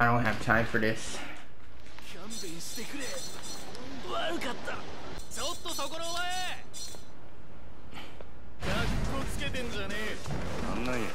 I don't have time for this. ちょっとそこのお前。かっこつけてんじゃねえなんなんや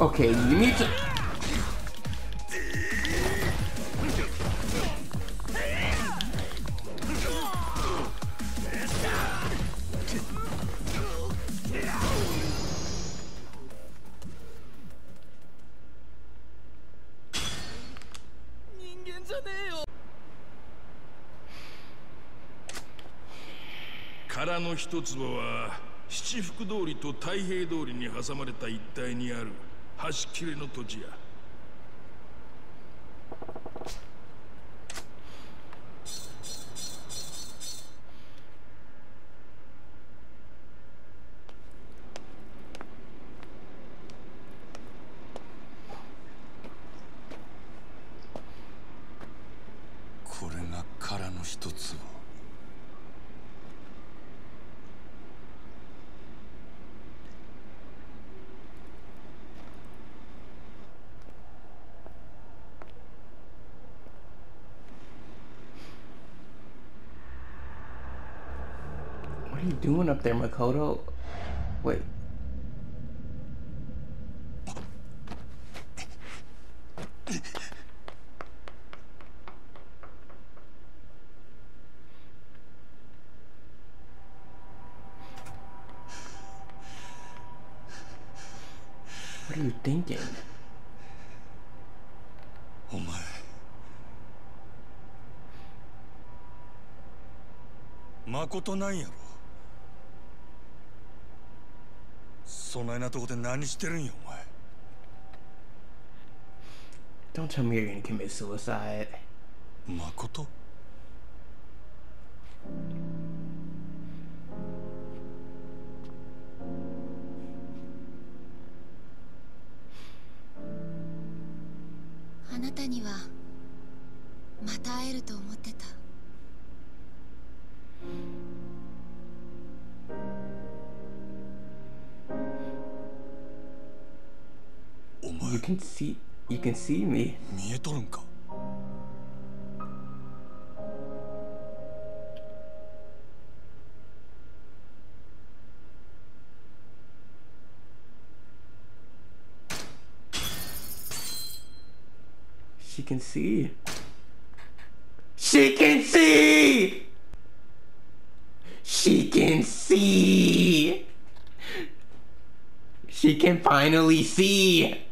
Okay, you need to. Yo. 空の一坪は七福通りと太平通りに挟まれた一帯にある端切れの土地や。これが殻の一つを「doing up there, Makoto? Wait. What are you thinking? お前まことなんやろ そないなとこで何してるんやお前。Don't tell me you're gonna commit suicide. まこと？あなたにはまた会えると思ってた You can see you can see me. 見えとるんか She can see. She can see! She can see! She can finally see!